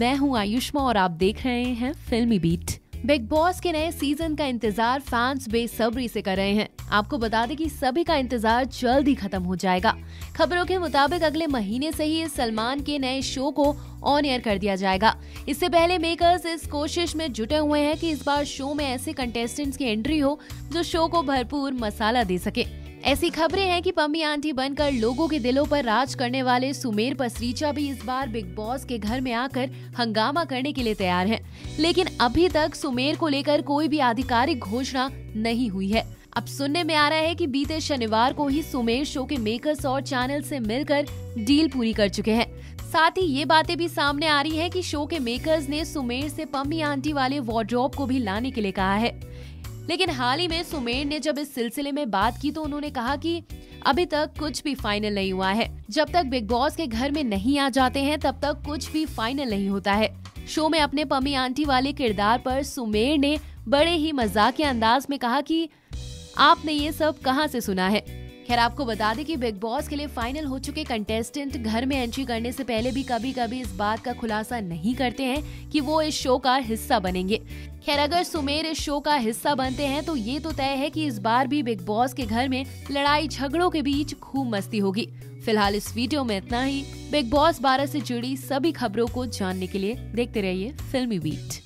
मैं हूँ आयुष्मा और आप देख रहे हैं फिल्मी बीट। बिग बॉस के नए सीज़न का इंतज़ार फैंस बेसब्री से कर रहे हैं। आपको बता दें कि सभी का इंतज़ार जल्द ही खत्म हो जाएगा। खबरों के मुताबिक अगले महीने से ही सलमान के नए शो को ऑन एयर कर दिया जाएगा। इससे पहले मेकर्स इस कोशिश में जुटे हुए हैं कि इस बार शो में ऐसे कंटेस्टेंट्स की एंट्री हो, जो शो को भरपूर मसाला दे सके। ऐसी खबरें हैं कि पम्मी आंटी बनकर लोगों के दिलों पर राज करने वाले सुमेर पसरीचा भी इस बार बिग बॉस के घर में आकर हंगामा करने के लिए तैयार हैं। लेकिन अभी तक सुमेर को लेकर कोई भी आधिकारिक घोषणा नहीं हुई है। अब सुनने में आ रहा है कि बीते शनिवार को ही सुमेर शो के मेकर्स और चैनल से मिलकर डील पूरी कर चुके हैं। साथ ही ये बातें भी सामने आ रही है कि शो के मेकर्स ने सुमेर से पम्मी आंटी वाले वार्ड्रोब को भी लाने के लिए कहा है। लेकिन हाल ही में सुमेर ने जब इस सिलसिले में बात की तो उन्होंने कहा कि अभी तक कुछ भी फाइनल नहीं हुआ है। जब तक बिग बॉस के घर में नहीं आ जाते हैं, तब तक कुछ भी फाइनल नहीं होता है। शो में अपने पमी आंटी वाले किरदार पर सुमेर ने बड़े ही मज़ाक के अंदाज में कहा कि आपने ये सब कहाँ से सुना है? खैर, आपको बता दें कि बिग बॉस के लिए फाइनल हो चुके कंटेस्टेंट घर में एंट्री करने से पहले भी कभी कभी इस बात का खुलासा नहीं करते हैं कि वो इस शो का हिस्सा बनेंगे। खैर, अगर सुमेर इस शो का हिस्सा बनते हैं तो ये तो तय है कि इस बार भी बिग बॉस के घर में लड़ाई झगड़ों के बीच खूब मस्ती होगी। फ़िलहाल इस वीडियो में इतना ही। बिग बॉस बारह से जुड़ी सभी खबरों को जानने के लिए देखते रहिए फिल्मी बीट